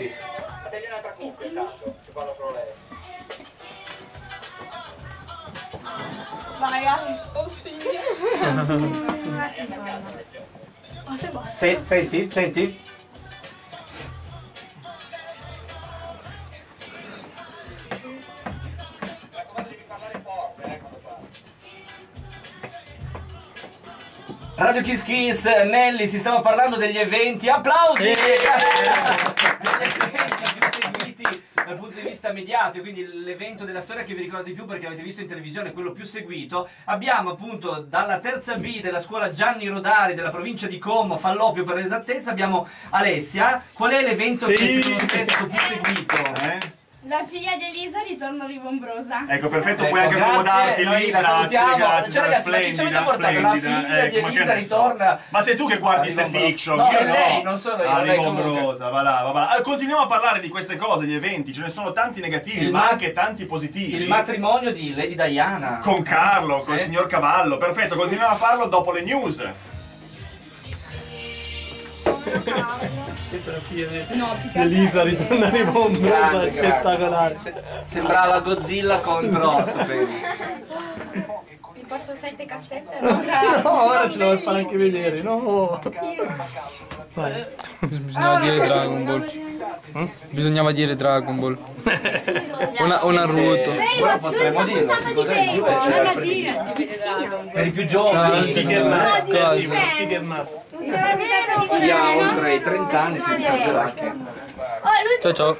Dategli un'altra cuffia intanto, se parlo solo lei. Vai, Ale. Oh sì. Se senti, senti? Radio Kiss Kiss, Nelly, si stava parlando degli eventi, applausi! seguiti vista mediatico, quindi l'evento della storia che vi ricorda di più perché avete visto in televisione, quello più seguito. Abbiamo appunto dalla terza B della scuola Gianni Rodari della provincia di Como, Fallopio per l'esattezza, abbiamo Alessia. Qual è l'evento che Sì. secondo te è stato più seguito? Eh? La figlia di Elisa ritorna ribombrosa. Ecco, perfetto, Ecco, puoi anche grazie, accomodarti noi lì, la grazie, salutiamo. grazie, Cioè, ragazzi, ma chi ci avete splendida, portato? La splendida. figlia di Ecco, ma che Elisa so. ritorna- Ma sei tu che guardi ste Arriva un fiction, No, io è no. lei, non sono io, Ah, lei rigombrosa, va là, va là. Ah, continuiamo a parlare di queste cose, gli eventi, ce ne sono tanti negativi, Il ma ma- anche tanti positivi. Il matrimonio di Lady Diana. Con Carlo, Sì. con il signor Cavallo, perfetto, continuiamo a farlo dopo le news. No, Elisa ritorna ribombrosa, Grande, grande. spettacolare. Se- sembrava Godzilla contro Stupendo. Sette cassette. No, ora ce la vuoi fare anche vedere, no. Vai. Bisognava dire Dragon Ball. Bisognava dire Dragon Ball. Una, un Naruto. Ora potremmo dirlo, Dragon Ball. Per i più No, giovani, sticker no, mark. chi ha oltre i 30 anni si scorderà che Oh, Ciao, ciao.